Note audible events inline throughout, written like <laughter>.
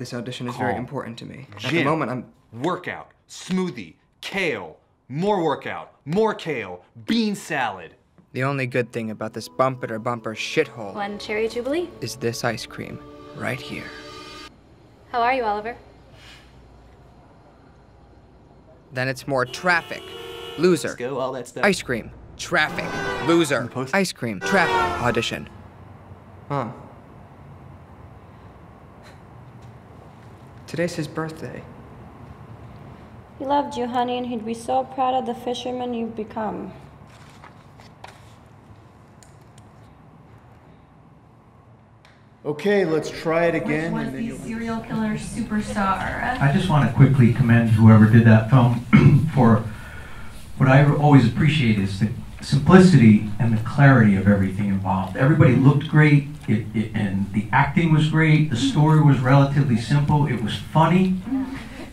this audition is very Calm. important to me. At the Gym. moment, I'm Workout, smoothie, kale, more workout, more kale, bean salad. the only good thing about this bumper to bumper shithole One cherry jubilee. is this ice cream right here. How are you, Oliver? Then it's more traffic. Loser. Go, all that stuff. Ice cream. Traffic. Loser. post- Ice cream. Traffic. Audition. Mom. Today's his birthday. He loved you, honey, and he'd be so proud of the fisherman you've become. Okay, let's try it again. was and then the serial killer superstar. I just want to quickly commend whoever did that film <clears throat> for what I always appreciate is the simplicity and the clarity of everything involved. Everybody looked great, it, it, and the acting was great. The story was relatively simple. It was funny,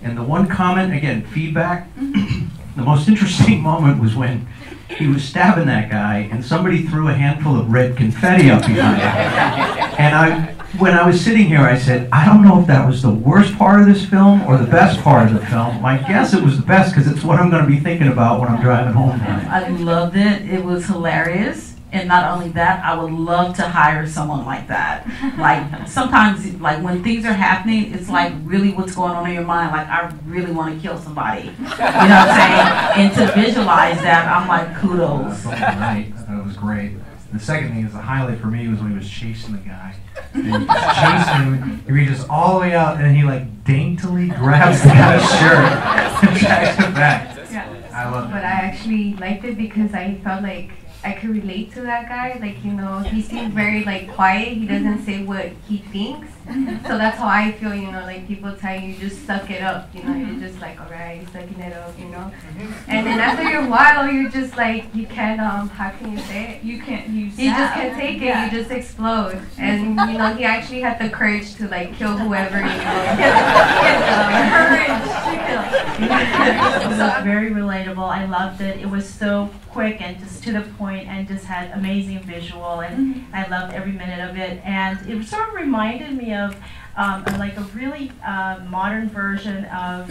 and the one comment again, feedback. <clears throat> the most interesting <laughs> moment was when he was stabbing that guy, and somebody threw a handful of red confetti up behind him. And I, when I was sitting here, I said, I don't know if that was the worst part of this film or the best part of the film. My guess it was the best because it's what I'm going to be thinking about when I'm driving home tonight. I loved it. It was hilarious. And not only that, I would love to hire someone like that. <laughs> Like sometimes, like when things are happening, it's like really what's going on in your mind. Like I really want to kill somebody. You know what I'm saying? <laughs> And to visualize that, I'm like kudos. Right. I thought it was great. The second thing is the highlight for me was when he was chasing the guy. And he just chased him. He reaches all the way out and he like daintily grabs the guy's <laughs> shirt and drags him back. Yeah. I love But. I actually liked it because I felt like I could relate to that guy. Like, you know, he seems very like quiet. He doesn't say what he thinks. So that's how I feel, you know, like people tell you just suck it up, you know, you're just like, alright, sucking it up, you know. And then after a while you're just like you can't um how can you say it? You can't use You just can't take it, you just explode. And you know, he actually had the courage to like kill whoever, you <laughs> <laughs> It was very relatable. I loved it. It was so quick and just to the point and just had amazing visual and I loved every minute of it. And it sort of reminded me of um, like a really uh, modern version of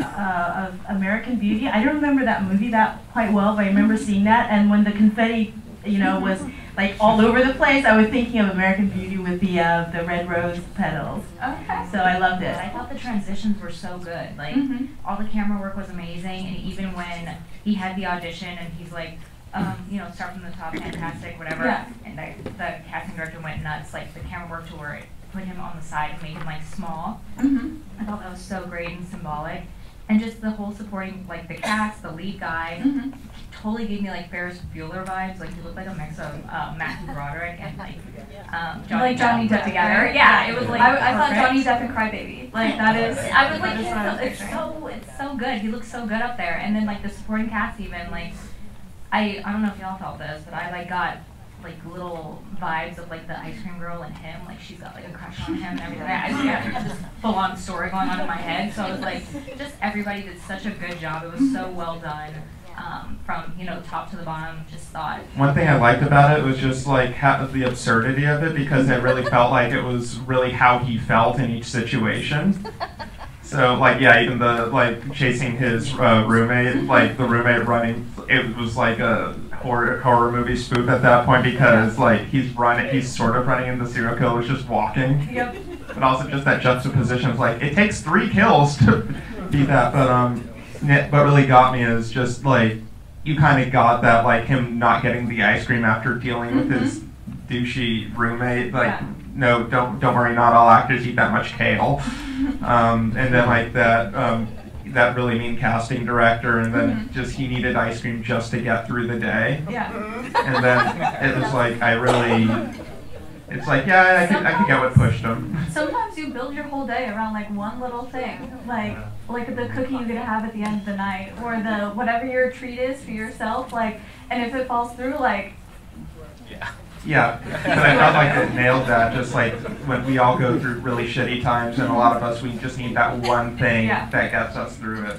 uh, of American Beauty. I don't remember that movie that quite well, but I remember seeing that. And when the confetti, you know, was <laughs> like all over the place, I was thinking of American Beauty with the uh, the red rose petals. Okay. So I loved it. I thought the transitions were so good. Like Mhm. all the camera work was amazing, and even when he had the audition and he's like, um, you know, start from the top, fantastic, whatever. Yeah. And the, the casting director went nuts. Like the camera work to where it put him on the side and made him like small. Mhm. I thought that was so great and symbolic. And just the whole supporting, like the cast, the lead guy, Mhm. totally gave me like Ferris Bueller vibes. Like he looked like a mix of uh, Matthew Broderick and like um, Johnny like Johnny Depp Depp, together. right? Yeah, it was like I, I thought. Johnny Depp and Crybaby. Like that is. <laughs> I was like, that is it's, so, it's so it's so good. He looks so good up there, and then like the supporting cast even like, I I don't know if y'all felt this, but I like got like little vibes of like the ice cream girl and him. Like she's got like a crush on him and everything. I just got this full on story going on in my head. So I was like, just everybody did such a good job. It was so well done. Um, from you know top to the bottom, just thought One thing I liked about it was just like how, the absurdity of it because it really felt like it was really how he felt in each situation. So like yeah, even the like chasing his uh, roommate, like the roommate running, it was like a horror horror movie spoof at that point because like he's running, he's sort of running and the serial killer's just walking. Yep. But also just that juxtaposition of like it takes three kills to <laughs> beat that. But um, what really got me is just like you kind of got that like him not getting the ice cream after dealing with his douchey roommate. Like Yeah. no, don't don't worry, not all actors eat that much kale. <laughs> Um, and then like that. Um, that really mean casting director, and then mm-hmm. just he needed ice cream just to get through the day. Yeah. Mm-hmm. And then it was like I really, it's like yeah, I could, I could get what pushed him. Sometimes you build your whole day around like one little thing, like like the cookie you're gonna have at the end of the night, or the whatever your treat is for yourself. Like, and if it falls through, like Yeah, but I felt like it nailed that. Just like when we all go through really shitty times, and a lot of us, we just need that one thing Yeah. that gets us through it.